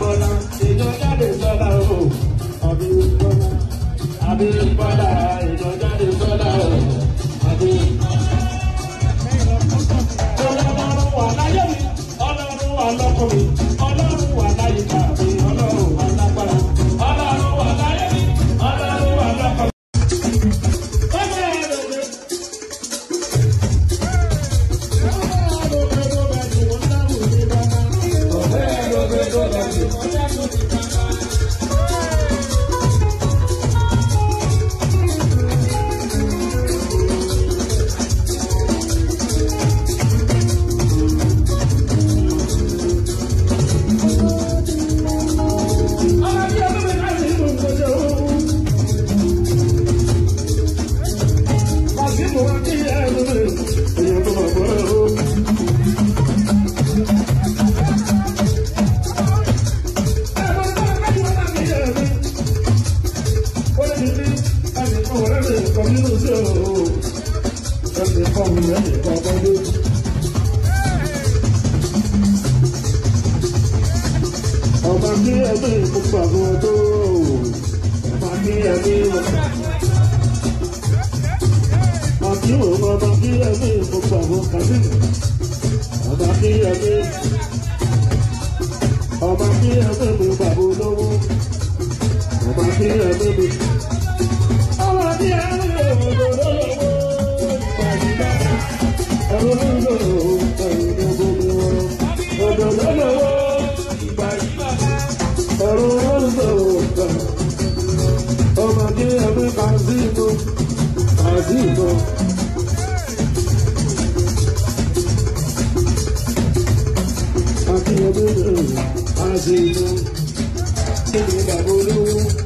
Bọ́lá ìjọ jáde sọ́lá o àbí Bọ́lá àbí Bọ́lá ìjọ jáde sọ́lá o àbí. Ọlọ́run wà láyé mi, ọlọ́run wà lọ́kọ mi. ẹ̀mí o. Bàbí o, ọba kí ẹ̀mí gbogbo àwọn kàbí. Ọba kí ẹ̀mí. Ọba kí ẹ̀mí mi bàbá olówó. Ọba kí ẹ̀mí kazino kazino. Akínyẹ̀mí kazino. Kí ni bàbá olówó?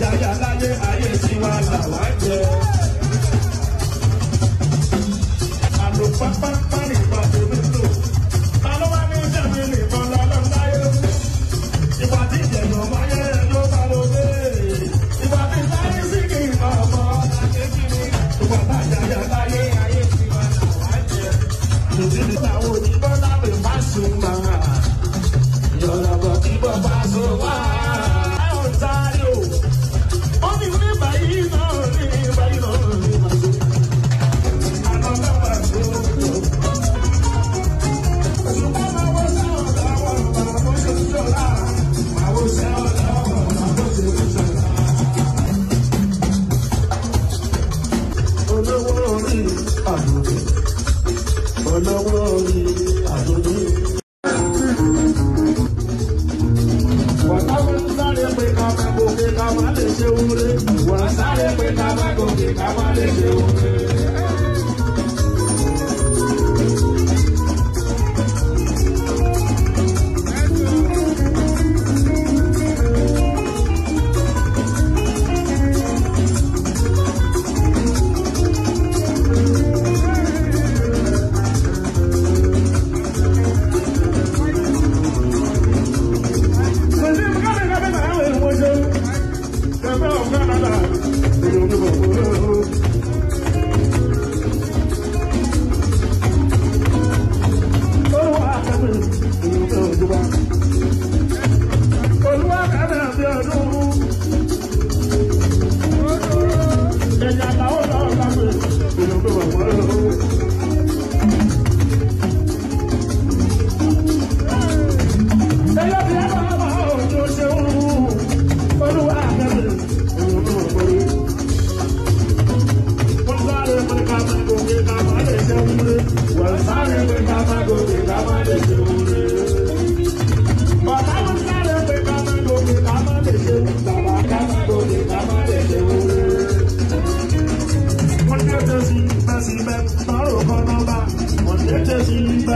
jayá láyé ayé tiwa làwa jẹ. àlò pápá parí lè ká wálé ṣe òun.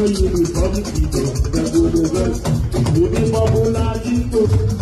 Republic people, the good of us. Good